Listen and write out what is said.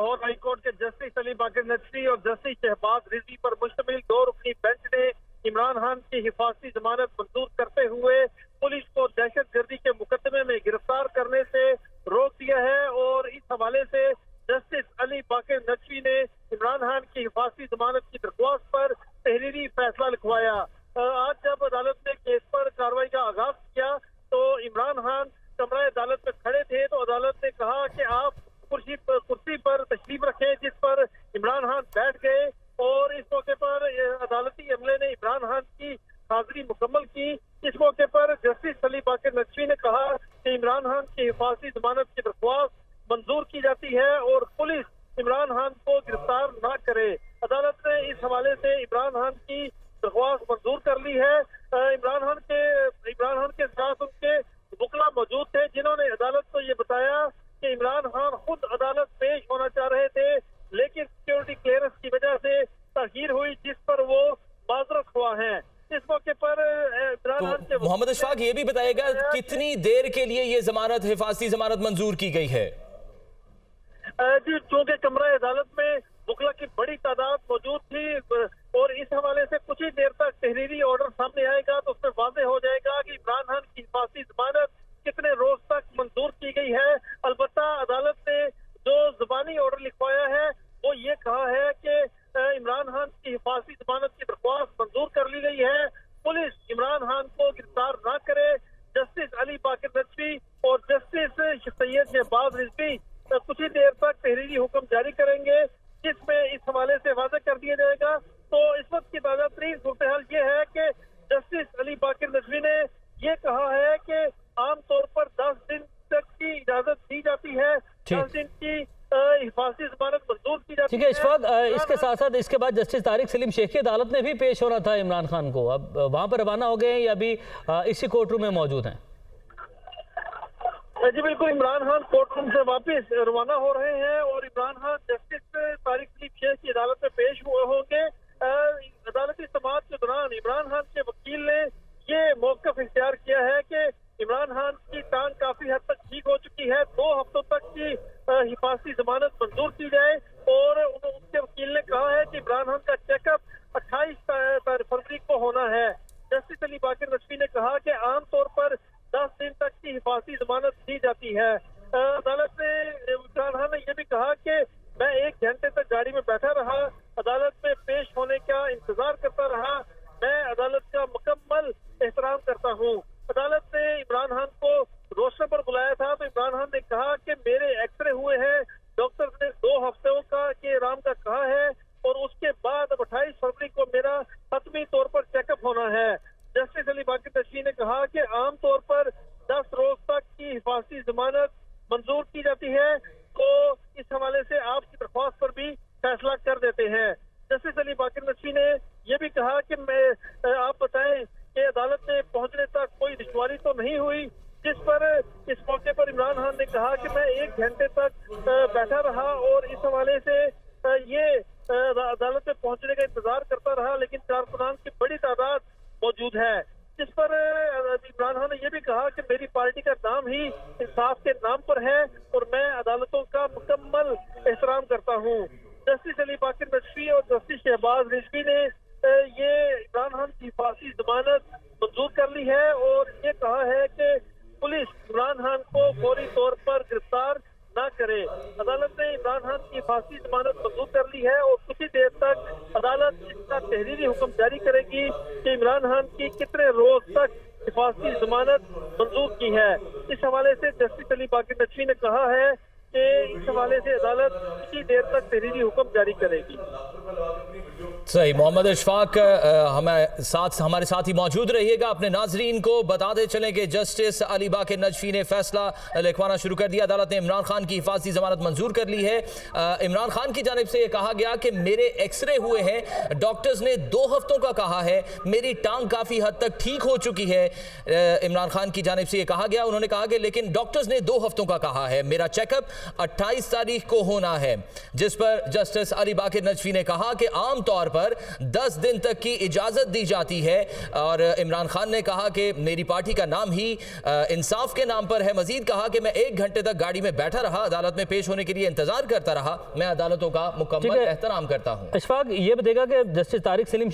Lahore high court के justice Ali Baqar Naqvi और justice Shahbaz Rizvi पर मुश्तमिल दो रुकनी बेंच ने इमरान खान की हिफाजती जमानत मंजूर करते हुए पुलिस को दहशत गर्दी के मुकदमे में गिरफ़्तार करने से रोक दिया है और इस हवाले से जस्टिस अली बाकर नकवी ने इमरान खान की हिफाजती जमानत की दरख्वास्त पर तहरीरी फैसला लिखवाया। आज जब अदालत ने केस पर कार्रवाई का आगाज़ किया तो इमरान खान कमरा अदालत में खड़े थे तो अदालत ने कहा कि आप कुर्सी पर कुर्सी पर तशरीफ़ रखे, जिस पर इमरान खान बैठ गए और इस मौके पर अदालती अमले ने इमरान खान की हाजिरी मुकम्मल की। इस मौके पर जस्टिस अली बाकर नकवी ने कहा कि इमरान खान की हिफाजती जमानत की दरख्वास्त मंजूर की जाती है और पुलिस इमरान खान को गिरफ़्तार न करे। अदालत ने इस हवाले से इमरान खान की दरख्वास्त मंजूर कर ली है। इमरान खान के, इमरान खान के साथ उनके बुकला मौजूद थे, जिन्होंने अदालत को ये बताया कि इमरान खान खुद अदालत पेश होना चाह रहे थे लेकिन सिक्योरिटी क्लियरेंस की वजह से तखीर हुई जिस पर वो माजरत हुआ है। इस मौके पर तो मोहम्मद अशफाक ये भी बताएगा कितनी देर के लिए ये जमानत हिफाजती जमानत मंजूर की गई है? जी चूँकि कमरा अदालत में बुकला की बड़ी तादाद मौजूद थी और इस हवाले से कुछ ही देर तक तहरीरी ऑर्डर सामने आएगा तो उसमें वाजे हो जाएगा कि इमरान खान की हिफाजती जमानत कितने रोज तक मंजूर की गई है अलबत्ता अदालत ने जो जुबानी ऑर्डर लिखवाया है वो ये कहा है कि इमरान खान की हिफाजती जमानत की दरख्वास्त मंजूर कर ली गई है। पुलिस इमरान खान को गिरफ़्तार ना करे। जस्टिस अली बाकी नकवी और जस्टिस सैयद शहबाज रिजवी कुछ ही देर तक तहरीरी हुक्म जारी करेंगे, जिसमें इस हवाले से वादा कर दिया जाएगा। तो इस वक्त की ताज़ा तरीन सूरत हाल ये है कि जस्टिस अली बाकी नकवी ने यह कहा है कि आमतौर पर दस दिन तक की इजाज़त दी जाती है दस दिन की हिफाजती जमानत मंजूर की जाती ठीक है, इशफाक इसके साथ साथ इसके बाद जस्टिस तारिक सलीम शेख की अदालत में भी पेश होना था इमरान खान को। अब वहाँ पर रवाना हो गए हैं या अभी इसी कोर्ट रूम में मौजूद हैं? जी, बिल्कुल, इमरान खान कोर्ट रूम से वापस रवाना हो रहे हैं और इमरान खान जस्टिस तारिक सलीम शेख की अदालत में पेश हुए होंगे। अदालती समाज के दौरान इमरान खान के वकील ने ये मौकफ इख्तियार किया है कि इमरान खान की टांग काफ़ी हद तक ठीक हो चुकी है। दो हफ्तों तक की हिफाजती जमानत मंजूर की जाए और उनके वकील ने कहा है कि इमरान खान का चेकअप अट्ठाईस फरवरी को होना है। जस्टिस अली बाकर नकवी ने कहा कि आमतौर पर दस दिन तक की हिफाजती जमानत दी जाती है। अदालत ने इमरान खान ने यह भी कहा कि मैं एक घंटे तक गाड़ी में बैठा रहा, अदालत में पेश होने का इंतज़ार करता रहा, मैं अदालत का मुकम्मल एहतराम करता हूँ। अदालत ने इमरान खान को रोशन पर बुलाया था तो इमरान खान ने कहा कि मेरे एक्सरे हुए हैं डॉक्टर ने दो हफ्तों का के आराम का कहा है और उसके बाद अब अट्ठाईस फरवरी को मेरा हतमी तौर पर चेकअप होना है जस्टिस अली बाकी तशरी ने कहा कि आमतौर पर दस रोज हिफाजती जमानत मंजूर की जाती है तो इस हवाले से आपकी दरख्वास्त पर भी फैसला कर देते हैं। जस्टिस अली बाकर नकवी ने यह भी कहा कि मैं, आप बताएँ कि अदालत में पहुँचने तक कोई दुश्वारी तो नहीं हुई, जिस पर इस मौके पर इमरान खान ने कहा कि मैं एक घंटे तक बैठा रहा और इस हवाले से ये अदालत में पहुँचने का इंतज़ार करता रहा लेकिन कारकुनान की बड़ी तादाद मौजूद है जिस पर इमरान खान ने यह भी कहा कि मेरी पार्टी का नाम ही इंसाफ के नाम पर है और मैं अदालतों का मुकम्मल एहतराम करता हूँ। जस्टिस अली बाकर नकवी और जस्टिस शहबाज रिजवी ने ये इमरान खान की हिफाजती जमानत मंजूर कर ली है और ये कहा है कि पुलिस इमरान खान को फौरी तौर पर गिरफ़्तार न करे। अदालत ने इमरान खान की हिफाजती जमानत मंजूर कर ली है और ही देर तक अदालत इसका तहरीरी हुक्म जारी करेगी कि इमरान खान की कितने रोज तक हिफाजती जमानत मंजूर की है। इस हवाले से जस्टिस अली बाकी नकवी ने कहा है कि इस हवाले से अदालत किसी देर तक तहरीरी हुक्म जारी करेगी। सही, मोहम्मद अशफाक हमें साथ, हमारे साथ ही मौजूद रहिएगा। अपने नाजरीन को बताते चलें कि जस्टिस अली बाकर नजफी ने फैसला लिखवाना शुरू कर दिया। अदालत ने इमरान खान की हिफाजती जमानत मंजूर कर ली है। इमरान खान की जानब से यह कहा गया कि मेरे एक्सरे हुए हैं, डॉक्टर्स ने दो हफ्तों का कहा है, मेरी टांग काफ़ी हद तक ठीक हो चुकी है। इमरान खान की जानब से यह कहा गया, उन्होंने कहा कि लेकिन डॉक्टर्स ने दो हफ्तों का कहा है, मेरा चेकअप 28 तारीख को होना है। जिस पर जस्टिस अली बाकर नजफी ने कहा कि आमतौर पर पर 10 दिन तक की इजाज़त दी जाती है। और इमरान खान ने कहा कि मेरी पार्टी का नाम ही इंसाफ के नाम पर है। मजीद कहा कि मैं एक घंटे तक गाड़ी में बैठा रहा अदालत में पेश होने के लिए इंतज़ार करता रहा। मैं अदालतों का मुकम्मल एहतराम करता हूँ। अशफाक ये बताएगा कि जस्टिस तारिक सलीम